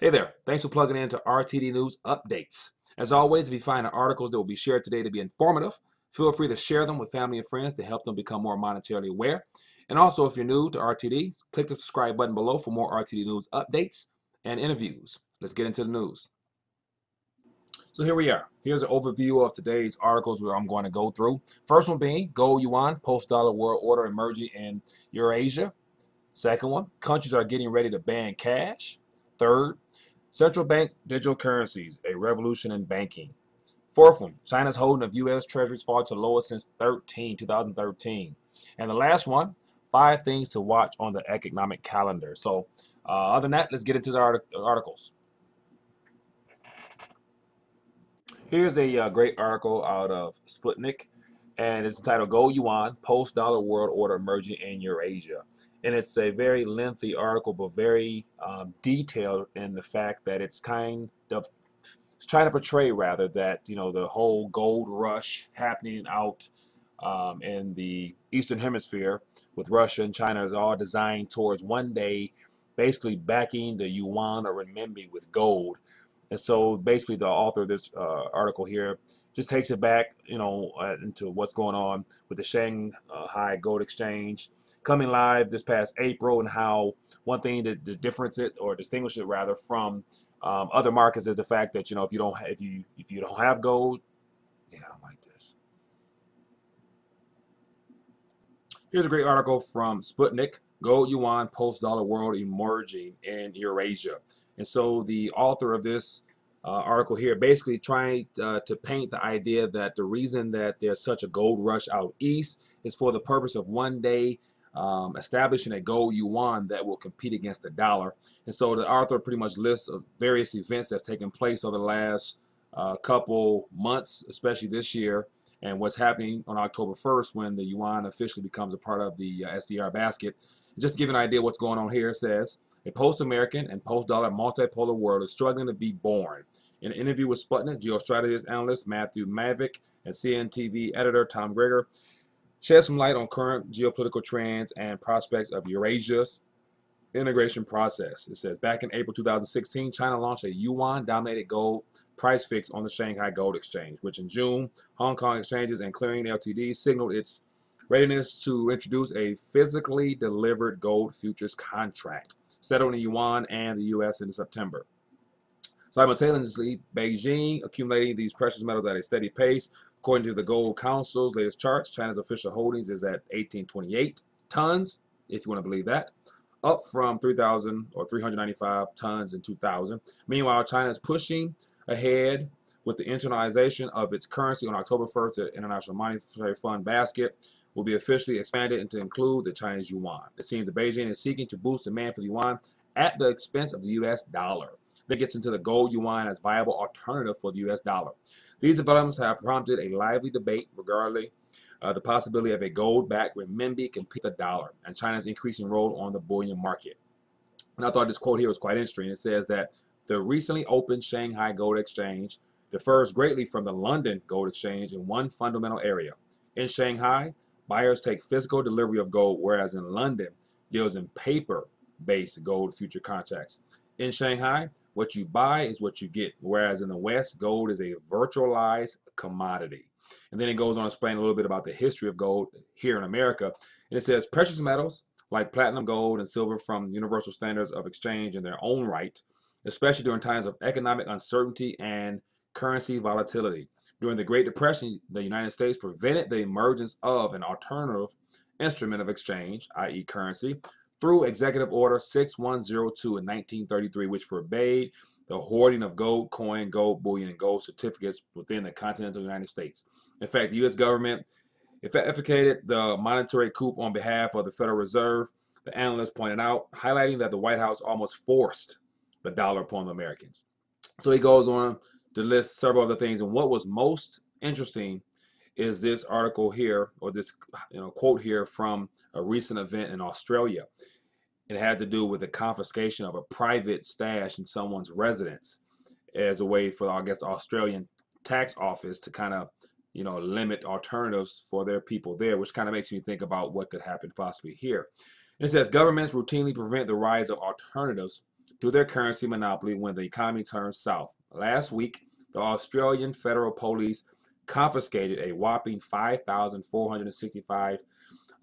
Hey there, thanks for plugging in to RTD News Updates. As always, if you find the articles that will be shared today to be informative, feel free to share them with family and friends to help them become more monetarily aware. And also, if you're new to RTD, click the subscribe button below for more RTD News updates and interviews. Let's get into the news. So here we are. Here's an overview of today's articles where I'm going to go through. First one being Gold Yuan, Post-Dollar World Order emerging in Eurasia. Second one, countries are getting ready to ban cash. Third, central bank digital currencies, a revolution in banking. Fourth one, China's holding of U.S. Treasuries fall to lowest since 13, 2013. And the last one, five things to watch on the economic calendar. So uh, other than that, let's get into the art articles. Here's a uh, great article out of Sputnik, and it's entitled Gold Yuan, Post-Dollar World Order Emerging in Eurasia. And it's a very lengthy article, but very um, detailed in the fact that it's kind of it's trying to portray, rather, that, you know, the whole gold rush happening out um, in the Eastern Hemisphere with Russia and China is all designed towards one day basically backing the yuan or renminbi with gold. And so basically the author of this uh, article here just takes it back, you know, uh, into what's going on with the Shanghai Gold Exchange coming live this past April and how one thing that, difference it or distinguish it rather from um, other markets is the fact that, you know, if you don't if you if you don't have gold, yeah, I don't like this. Here's a great article from Sputnik, Gold Yuan Post-Dollar World Emerging in Eurasia. And so the author of this uh, article here basically trying uh, to paint the idea that the reason that there's such a gold rush out east is for the purpose of one day um, establishing a gold yuan that will compete against the dollar. And so the author pretty much lists of various events that have taken place over the last uh, couple months, especially this year, and what's happening on October 1st when the yuan officially becomes a part of the uh, SDR basket. Just to give an idea what's going on here, it says, a post-American and post-dollar multipolar world is struggling to be born. In an interview with Sputnik, geostrategist analyst Matthew Maavak and CNTV editor Tom Greger shed some light on current geopolitical trends and prospects of Eurasia's integration process. It says back in April 2016, China launched a yuan-dominated gold price fix on the Shanghai Gold Exchange, which in June, Hong Kong Exchanges and Clearing Ltd signaled its readiness to introduce a physically delivered gold futures contract settled in yuan and the U.S. in September. Simultaneously, Beijing accumulating these precious metals at a steady pace. According to the Gold Council's latest charts, China's official holdings is at 1828 tons, if you want to believe that, up from 3,000 or 395 tons in 2000. Meanwhile, China is pushing ahead with the internalization of its currency on October 1st, the International Monetary Fund basket will be officially expanded and to include the Chinese yuan. It seems that Beijing is seeking to boost demand for the yuan at the expense of the U.S. dollar. That gets into the gold yuan as viable alternative for the U.S. dollar. These developments have prompted a lively debate regarding uh, the possibility of a gold-backed renminbi compete the dollar and China's increasing role on the bullion market. And I thought this quote here was quite interesting. It says that the recently opened Shanghai Gold Exchange differs greatly from the London Gold Exchange in one fundamental area. In Shanghai, Buyers take physical delivery of gold, whereas in London, deals in paper-based gold future contracts. In Shanghai, what you buy is what you get, whereas in the West, gold is a virtualized commodity. And then it goes on to explain a little bit about the history of gold here in America. And it says precious metals like platinum, gold, and silver from universal standards of exchange in their own right, especially during times of economic uncertainty and currency volatility. During the Great Depression, the United States prevented the emergence of an alternative instrument of exchange, i.e. currency, through Executive Order 6102 in 1933, which forbade the hoarding of gold coin, gold bullion, and gold certificates within the continental United States. In fact, the U.S. government effectuated the monetary coup on behalf of the Federal Reserve, the analyst pointed out, highlighting that the White House almost forced the dollar upon the Americans. So he goes on to list several other things. And what was most interesting is this article here, or this you know quote here from a recent event in Australia. It had to do with the confiscation of a private stash in someone's residence as a way for, I guess, the Australian tax office to kind of, you know, limit alternatives for their people there, which kind of makes me think about what could happen possibly here. And it says governments routinely prevent the rise of alternatives to their currency monopoly when the economy turns south. Last week, the Australian Federal Police confiscated a whopping 5,465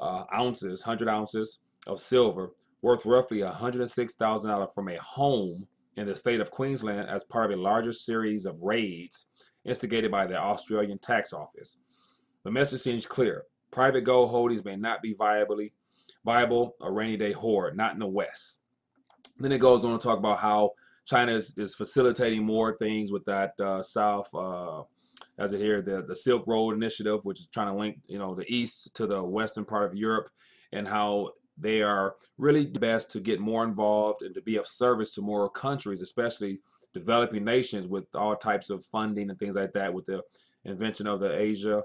uh, ounces, 100 ounces of silver, worth roughly $106,000 from a home in the state of Queensland as part of a larger series of raids instigated by the Australian Tax Office. The message seems clear. Private gold holdings may not be viably viable a rainy day hoard, not in the West. Then it goes on to talk about how China is, is facilitating more things with that uh, South, uh, as it here, the, the Silk Road Initiative, which is trying to link, you know, the East to the Western part of Europe, and how they are really the best to get more involved and to be of service to more countries, especially developing nations with all types of funding and things like that with the invention of the Asia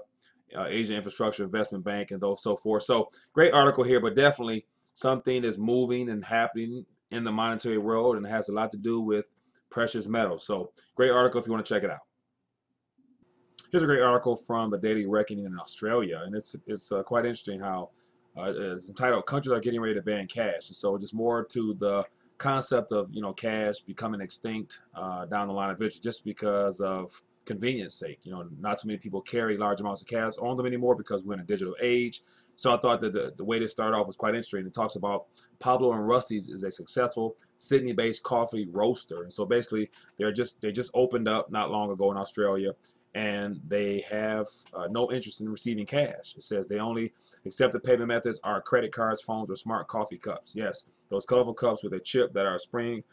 uh, Asia Infrastructure Investment Bank and those so forth. So great article here, but definitely something is moving and happening in the monetary world and has a lot to do with precious metals. So great article if you want to check it out. Here's a great article from the Daily Reckoning in Australia, and it's it's uh, quite interesting how uh, it's entitled "Countries Are Getting Ready to Ban Cash." And so just more to the concept of you know cash becoming extinct uh, down the line eventually, just because of convenience sake. You know, not too many people carry large amounts of cash on them anymore because we're in a digital age. So I thought that the, the way to start off was quite interesting. It talks about Pablo and Rusty's is a successful Sydney-based coffee roaster. And so basically, they're just they just opened up not long ago in Australia, and they have uh, no interest in receiving cash. It says they only accept the payment methods are credit cards, phones, or smart coffee cups. Yes, those colorful cups with a chip that are spring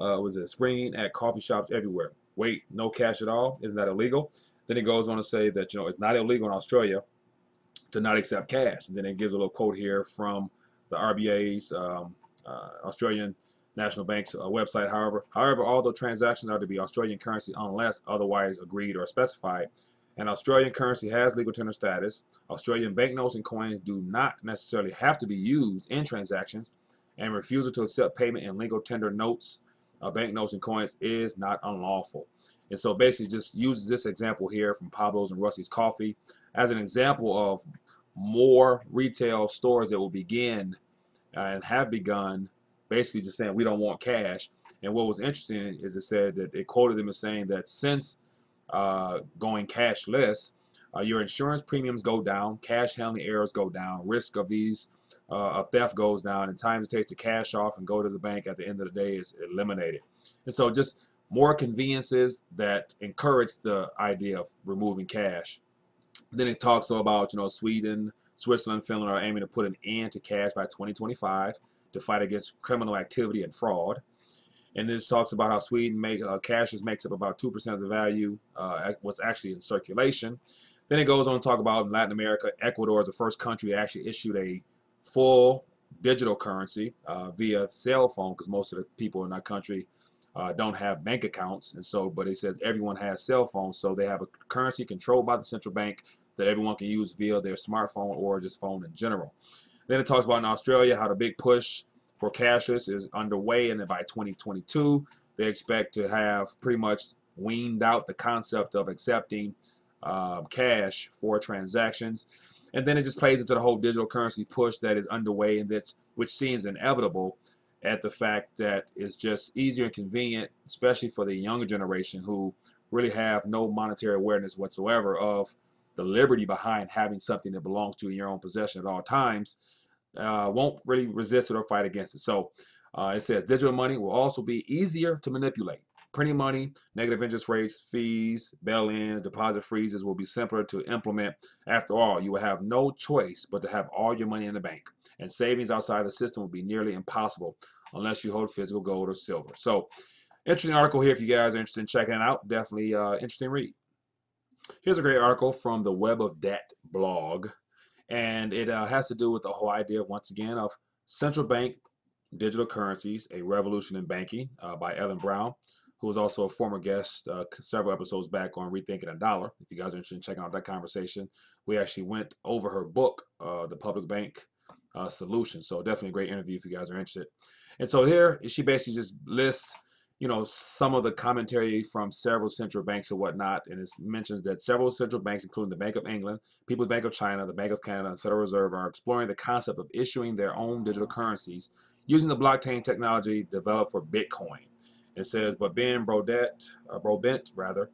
uh, was it springing at coffee shops everywhere wait, no cash at all? Isn't that illegal? Then it goes on to say that, you know, it's not illegal in Australia to not accept cash. And then it gives a little quote here from the RBA's um, uh, Australian National Bank's uh, website. However, however, all the transactions are to be Australian currency unless otherwise agreed or specified. And Australian currency has legal tender status. Australian banknotes and coins do not necessarily have to be used in transactions. And refusal to accept payment in legal tender notes uh, banknotes and coins is not unlawful. And so basically just uses this example here from Pablo's and Rusty's Coffee as an example of more retail stores that will begin uh, and have begun basically just saying we don't want cash. And what was interesting is it said that they quoted them as saying that since uh, going cashless, uh, your insurance premiums go down, cash handling errors go down, risk of these uh, of theft goes down and time it takes to cash off and go to the bank at the end of the day is eliminated. And so just more conveniences that encourage the idea of removing cash. Then it talks about, you know, Sweden, Switzerland, Finland are aiming to put an end to cash by 2025 to fight against criminal activity and fraud. And this talks about how Sweden make uh, cash makes up about 2% of the value uh, what's actually in circulation. Then it goes on to talk about Latin America. Ecuador is the first country that actually issued a full digital currency uh, via cell phone because most of the people in our country uh, don't have bank accounts and so but it says everyone has cell phones so they have a currency controlled by the central bank that everyone can use via their smartphone or just phone in general then it talks about in Australia how the big push for cashless is underway and then by 2022 they expect to have pretty much weaned out the concept of accepting uh, cash for transactions. And then it just plays into the whole digital currency push that is underway and that's which seems inevitable at the fact that it's just easier and convenient, especially for the younger generation who really have no monetary awareness whatsoever of the liberty behind having something that belongs to in your own possession at all times, uh, won't really resist it or fight against it. So uh, it says digital money will also be easier to manipulate. Printing money, negative interest rates, fees, bail-ins, deposit freezes will be simpler to implement. After all, you will have no choice but to have all your money in the bank, and savings outside the system will be nearly impossible unless you hold physical gold or silver. So, interesting article here if you guys are interested in checking it out. Definitely uh, interesting read. Here's a great article from the Web of Debt blog, and it uh, has to do with the whole idea, once again, of central bank digital currencies, a revolution in banking uh, by Ellen Brown who was also a former guest uh, several episodes back on Rethinking a Dollar. If you guys are interested in checking out that conversation, we actually went over her book, uh, The Public Bank uh, Solution. So definitely a great interview if you guys are interested. And so here she basically just lists, you know, some of the commentary from several central banks and whatnot, and it mentions that several central banks, including the Bank of England, People's Bank of China, the Bank of Canada, and Federal Reserve, are exploring the concept of issuing their own digital currencies using the blockchain technology developed for Bitcoin. It says, but Ben Brodette, uh, Broadbent rather,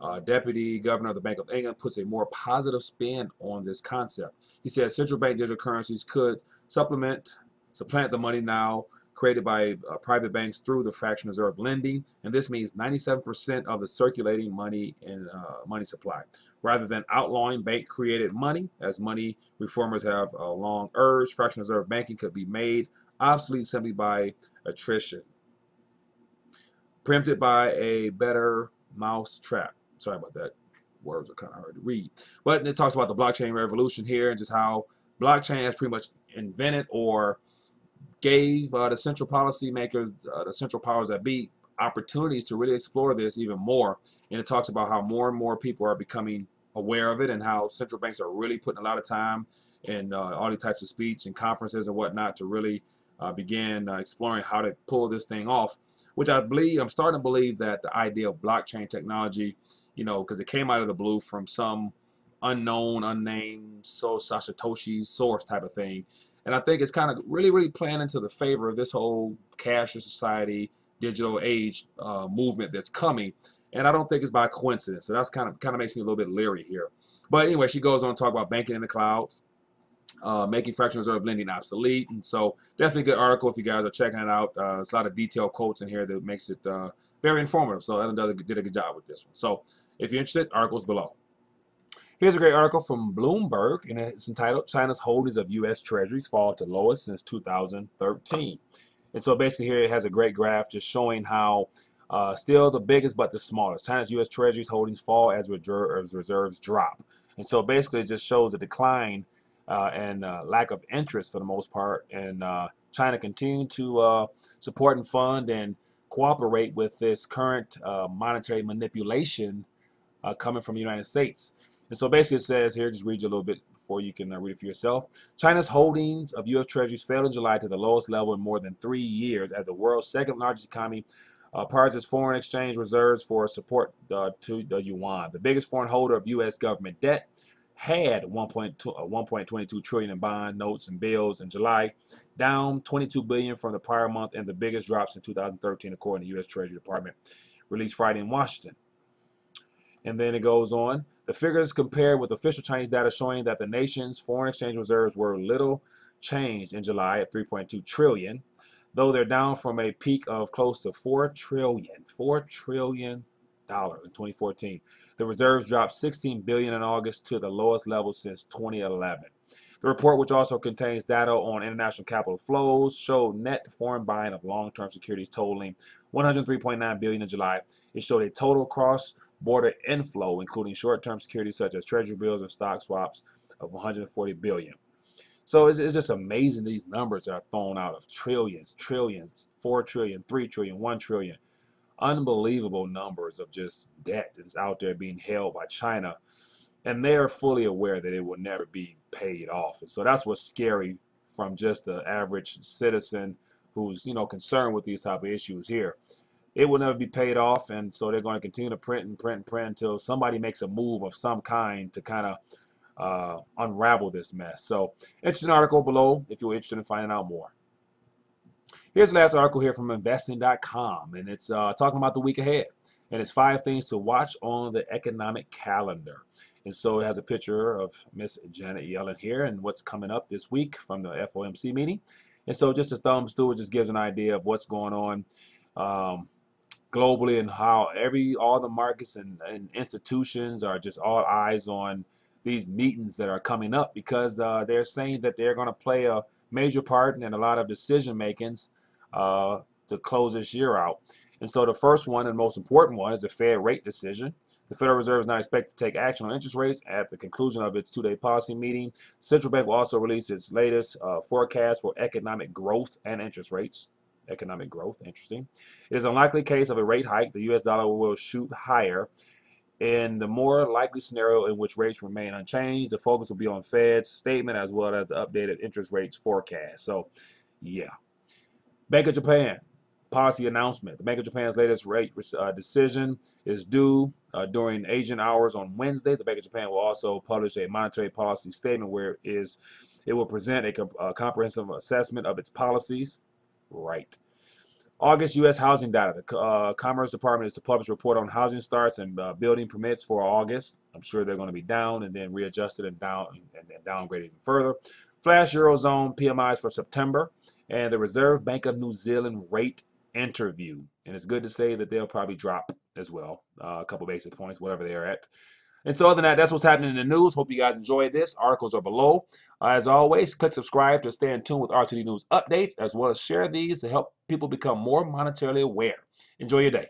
uh, Deputy Governor of the Bank of England, puts a more positive spin on this concept. He says central bank digital currencies could supplement, supplant the money now created by uh, private banks through the fractional reserve lending, and this means 97% of the circulating money in uh, money supply, rather than outlawing bank-created money, as money reformers have uh, long urged. Fractional reserve banking could be made obsolete simply by attrition, preempted by a better mouse trap. Sorry about that. Words are kind of hard to read. But it talks about the blockchain revolution here and just how blockchain has pretty much invented or gave uh, the central policymakers, uh, the central powers that be, opportunities to really explore this even more. And it talks about how more and more people are becoming aware of it and how central banks are really putting a lot of time and uh, all these types of speech and conferences and whatnot to really uh, begin uh, exploring how to pull this thing off, which I believe, I'm starting to believe that the idea of blockchain technology, you know, because it came out of the blue from some unknown, unnamed, so Satoshi source type of thing. And I think it's kind of really, really playing into the favor of this whole cashless society, digital age uh, movement that's coming. And I don't think it's by coincidence. So that's kind of kind of makes me a little bit leery here. But anyway, she goes on to talk about banking in the clouds uh, making fractional reserve lending obsolete. And so definitely good article if you guys are checking it out. Uh, there's a lot of detailed quotes in here that makes it uh, very informative. So Ellen did a good job with this one. So if you're interested, articles below. Here's a great article from Bloomberg, and it's entitled China's holdings of U.S. Treasuries fall to lowest since 2013. And so basically here it has a great graph just showing how uh, still the biggest but the smallest. China's U.S. Treasuries holdings fall as, as reserves drop. And so basically it just shows a decline uh, and uh, lack of interest for the most part. And uh, China continue to uh, support and fund and cooperate with this current uh, monetary manipulation coming from the United States. And so basically it says here, just read you a little bit before you can read it for yourself. China's holdings of U.S. Treasuries fell in July to the lowest level in more than three years as the world's second largest economy uh, its foreign exchange reserves for support uh, to the yuan. The biggest foreign holder of U.S. government debt had 1.2 uh, 1.22 trillion in bond notes and bills in July, down 22 billion from the prior month and the biggest drop since 2013 according to the U.S. Treasury Department released Friday in Washington. And then it goes on. The figures compared with official Chinese data showing that the nation's foreign exchange reserves were little changed in July at 3.2 trillion, though they're down from a peak of close to 4 trillion, 4 trillion dollar in 2014. The reserves dropped 16 billion in August to the lowest level since 2011. The report, which also contains data on international capital flows, showed net foreign buying of long-term securities totaling 103.9 billion in July. It showed a total cross-border inflow, including short-term securities such as treasury bills and stock swaps, of 140 billion. So it's, it's, just amazing these numbers are thrown out of trillions, trillions, 4 trillion, 3 trillion, 1 trillion unbelievable numbers of just debt that's out there being held by China. And they're fully aware that it will never be paid off. And so that's what's scary from just the average citizen who's, you know, concerned with these type of issues here. It will never be paid off, and so they're going to continue to print and print and print until somebody makes a move of some kind to kind of uh, unravel this mess. So, interesting article below if you're interested in finding out more. Here's the last article here from investing.com, and it's uh, talking about the week ahead. And it's five things to watch on the economic calendar. And so it has a picture of Miss Janet Yellen here and what's coming up this week from the FOMC meeting. And so just a thumbs through, it just gives an idea of what's going on um, globally and how every all the markets and, and, institutions are just all eyes on these meetings that are coming up because uh, they're saying that they're going to play a major part in a lot of decision makings uh, to close this year out. And so the first one and most important one is the Fed rate decision. The Federal Reserve is not expected to take action on interest rates at the conclusion of its two-day policy meeting. Central Bank will also release its latest uh, forecast for economic growth and interest rates. Economic growth, interesting. It is an unlikely case of a rate hike. The U.S. dollar will shoot higher. In the more likely scenario in which rates remain unchanged, the focus will be on Fed's statement as well as the updated interest rates forecast. So, yeah. Bank of Japan policy announcement. The Bank of Japan's latest rate uh, decision is due uh, during Asian hours on Wednesday. The Bank of Japan will also publish a monetary policy statement where it is it will present a, a comprehensive assessment of its policies right. August U.S. housing data. The uh, Commerce Department is to publish report on housing starts and uh, building permits for August. I'm sure they're going to be down and then readjusted and down and then downgraded even further. Flash Eurozone PMIs for September and the Reserve Bank of New Zealand rate interview. And it's good to say that they'll probably drop as well, uh, a couple basic points, whatever they are at. And so other than that, that's what's happening in the news. Hope you guys enjoyed this. Articles are below. Uh, as always, click subscribe to stay in tune with RTD News updates, as well as share these to help people become more monetarily aware. Enjoy your day.